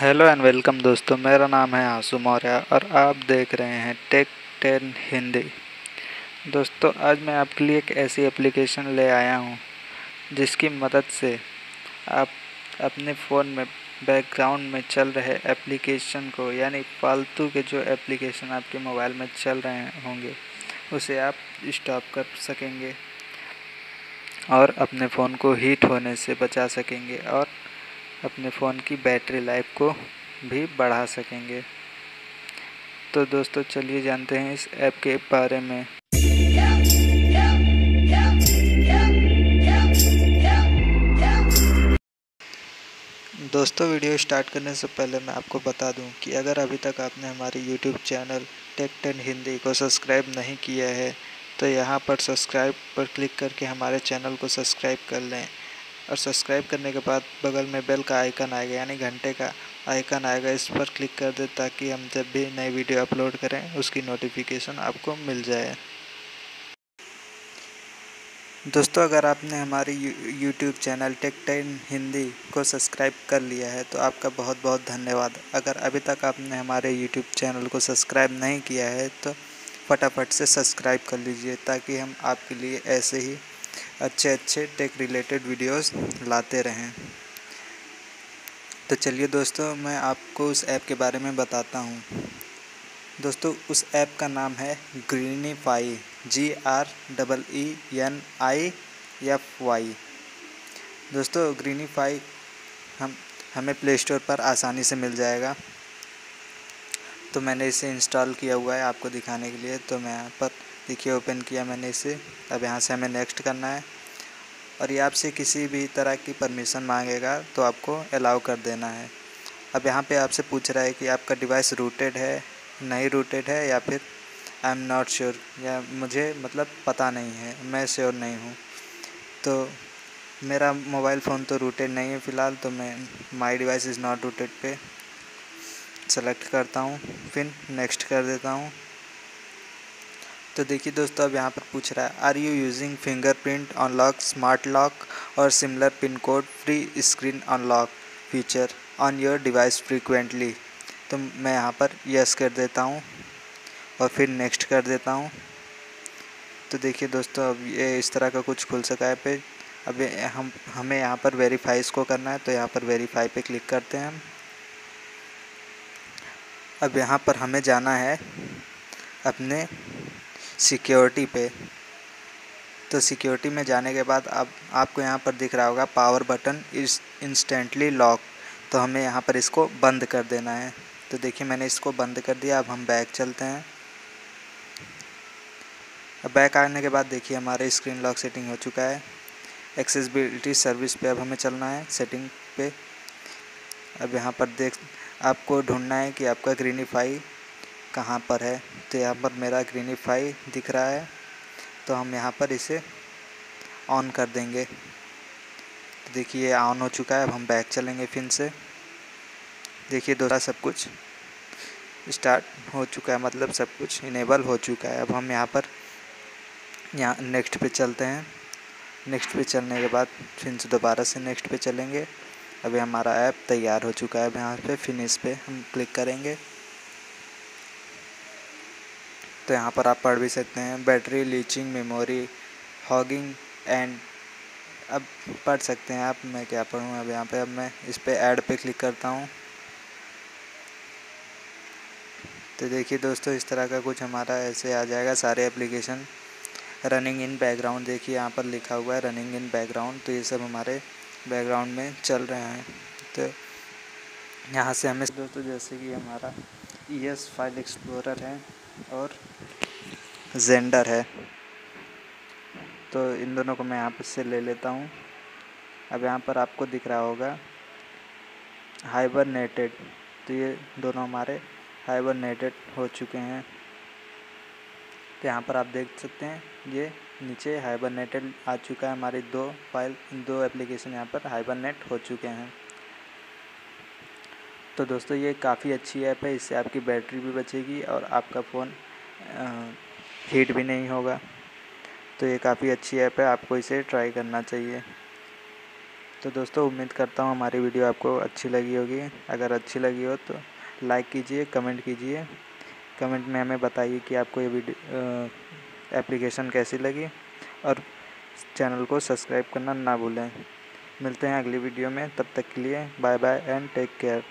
Hello and welcome दोस्तों, मेरा नाम है आँसू मौर्य और आप देख रहे हैं टेक टेन हिंदी दोस्तों, आज मैं आपके लिए एक ऐसी एप्लीकेशन ले आया हूँ, जिसकी मदद से आप अपने फ़ोन में बैकग्राउंड में चल रहे एप्लीकेशन को, यानी फालतू के जो एप्लीकेशन आपके मोबाइल में चल रहे होंगे, उसे आप स्टॉप कर सकेंगे और अपने फ़ोन को हीट होने से बचा सकेंगे और अपने फ़ोन की बैटरी लाइफ को भी बढ़ा सकेंगे। तो दोस्तों, चलिए जानते हैं इस ऐप के बारे में। दोस्तों, वीडियो स्टार्ट करने से पहले मैं आपको बता दूँ कि अगर अभी तक आपने हमारे YouTube channel tech ten Hindi को सब्सक्राइब नहीं किया है तो यहाँ पर सब्सक्राइब पर क्लिक करके हमारे चैनल को सब्सक्राइब कर लें। और सब्सक्राइब करने के बाद बगल में बेल का आइकन आएगा यानी घंटे का आइकन आएगा इस पर क्लिक कर दे ताकि हम जब भी नई वीडियो अपलोड करें, उसकी नोटिफिकेशन आपको मिल जाए। दोस्तों, अगर आपने हमारी YouTube channel tech ten Hindi को सब्सक्राइब कर लिया है तो आपका बहुत बहुत धन्यवाद। अगर अभी तक आपने हमारे यूट्यूब चैनल को सब्सक्राइब नहीं किया है तो फटाफट से सब्सक्राइब कर लीजिए, ताकि हम आपके लिए ऐसे ही अच्छे अच्छे टेक रिलेटेड वीडियोस लाते रहें। तो चलिए दोस्तों, मैं आपको उस ऐप के बारे में बताता हूँ। दोस्तों, उस ऐप का नाम है Greenify G R double E N I F Y दोस्तों ग्रीनीफाई हम, हमें प्ले स्टोर पर आसानी से मिल जाएगा। तो मैंने इसे इंस्टॉल किया हुआ है आपको दिखाने के लिए तो मैं यहाँ पर देखिए ओपन किया मैंने इसे। अब यहाँ से हमें नेक्स्ट करना है। और ये आपसे किसी भी तरह की परमिशन मांगेगा तो आपको अलाउ कर देना है। अब यहाँ पे आपसे पूछ रहा है कि आपका डिवाइस रूटेड है, नहीं रूटेड है, या फिर आई एम नॉट श्योर या मुझे मतलब पता नहीं है, मैं श्योर नहीं हूँ। तो मेरा मोबाइल फ़ोन तो रूटेड नहीं है फ़िलहाल तो मैं my device is not rooted पे। सेलेक्ट करता हूँ, फिर नेक्स्ट कर देता हूँ। तो देखिए दोस्तों, अब यहाँ पर पूछ रहा है are you using fingerprint unlock smart lock और similar pin code free screen unlock feature on your device frequently तो मैं यहाँ पर यस कर देता हूँ और फिर नेक्स्ट कर देता हूँ। तो देखिए दोस्तों, अब ये इस तरह का कुछ खुल सका है पे। अब हम, हमें यहाँ पर वेरीफाई इसको करना है तो यहाँ पर वेरीफाई पे क्लिक करते हैं अब यहाँ पर हमें जाना है अपने सिक्योरिटी पे। तो सिक्योरिटी में जाने के बाद अब आपको यहाँ पर दिख रहा होगा, पावर बटन इस इंस्टेंटली लॉक। तो हमें यहाँ पर इसको बंद कर देना है। तो देखिए मैंने इसको बंद कर दिया, अब हम बैक चलते हैं। अब बैक आने के बाद देखिए हमारे स्क्रीन लॉक सेटिंग हो चुका है। एक्सेसिबिलिटी सर्विस पे अब हमें चलना है, सेटिंग पे। अब यहाँ पर देख, आपको ढूंढना है कि आपका ग्रीनीफाई कहाँ पर है? तो यहाँ पर मेरा ग्रीनीफाई दिख रहा है। तो हम यहाँ पर इसे ऑन कर देंगे। तो देखिए ऑन हो चुका है। अब हम बैक चलेंगे फिर से। देखिए दोस्तों सब कुछ स्टार्ट हो चुका है। मतलब सब कुछ इनेबल हो चुका है। अब हम यहाँ पर यहाँ नेक्स्ट पे चलते हैं। नेक्स्ट पे चलने के बाद फिर से दोबारा से नेक्स्ट पे चलेंगे। अभी हमारा ऐप तैयार हो चुका है। अब यहाँ पे फिनिश पे हम क्लिक करेंगे। तो यहाँ पर आप पढ़ भी सकते हैं। Battery leeching memory hogging and अब पढ़ सकते हैं आप, मैं क्या पढ़ूँ अब यहाँ पे, अब मैं इस पर ऐड पे क्लिक करता हूँ। तो देखिए दोस्तों, इस तरह का कुछ हमारा ऐसे आ जाएगा, सारे एप्लीकेशन रनिंग इन बैकग्राउंड देखिए यहाँ पर लिखा हुआ है रनिंग इन बैकग्राउंड तो ये सब हमारे बैकग्राउंड में चल रहे हैं। तो यहाँ से हमें दोस्तों, जैसे कि हमारा ई एस फ़ाइल एक्सप्लोरर है और जेंडर है। तो इन दोनों को मैं यहाँ पर से ले लेता हूँ। अब यहाँ पर आपको दिख रहा होगा हाइबरनेटेड तो ये दोनों हमारे हाइबरनेटेड हो चुके हैं। तो यहाँ पर आप देख सकते हैं, ये नीचे हाइबरनेटेड आ चुका है। हमारी दो फ़ाइल दो एप्लीकेशन यहाँ पर हाइबरनेट हो चुके हैं। तो दोस्तों ये काफ़ी अच्छी ऐप है, इससे आपकी बैटरी भी बचेगी और आपका फ़ोन हीट भी नहीं होगा। तो ये काफ़ी अच्छी ऐप है, आपको इसे ट्राई करना चाहिए। तो दोस्तों उम्मीद करता हूँ हमारी वीडियो आपको अच्छी लगी होगी। अगर अच्छी लगी हो तो लाइक कीजिए कमेंट कीजिए। कमेंट में हमें बताइए कि आपको ये वीडियो एप्लीकेशन कैसी लगी। और चैनल को सब्सक्राइब करना ना भूलें। मिलते हैं अगली वीडियो में, तब तक के लिए bye bye and take care